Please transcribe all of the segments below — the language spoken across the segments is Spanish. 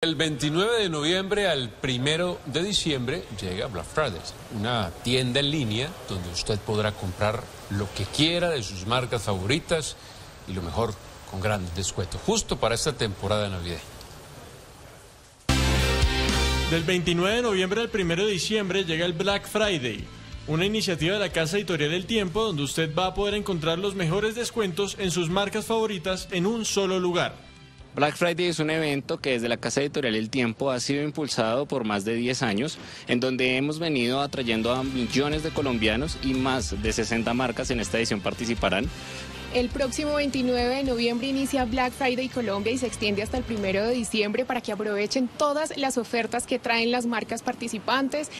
El 29 de noviembre al 1 de diciembre llega Black Friday, una tienda en línea donde usted podrá comprar lo que quiera de sus marcas favoritas y lo mejor con grandes descuentos, justo para esta temporada navideña. Del 29 de noviembre al 1 de diciembre llega el Black Friday, una iniciativa de la Casa Editorial El Tiempo donde usted va a poder encontrar los mejores descuentos en sus marcas favoritas en un solo lugar. Black Friday es un evento que desde la Casa Editorial El Tiempo ha sido impulsado por más de 10 años, en donde hemos venido atrayendo a millones de colombianos y más de 60 marcas en esta edición participarán. El próximo 29 de noviembre inicia Black Friday Colombia y se extiende hasta el 1 de diciembre para que aprovechen todas las ofertas que traen las marcas participantes.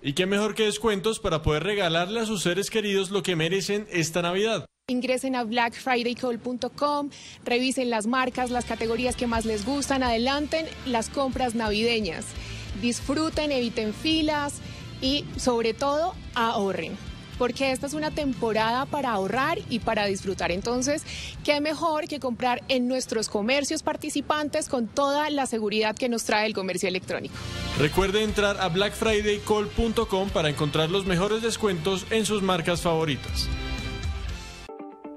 Y qué mejor que descuentos para poder regalarle a sus seres queridos lo que merecen esta Navidad. Ingresen a blackfridaycall.com, revisen las marcas, las categorías que más les gustan, adelanten las compras navideñas, disfruten, eviten filas y sobre todo ahorren. Porque esta es una temporada para ahorrar y para disfrutar. Entonces, ¿qué mejor que comprar en nuestros comercios participantes con toda la seguridad que nos trae el comercio electrónico? Recuerde entrar a blackfridaycall.com para encontrar los mejores descuentos en sus marcas favoritas.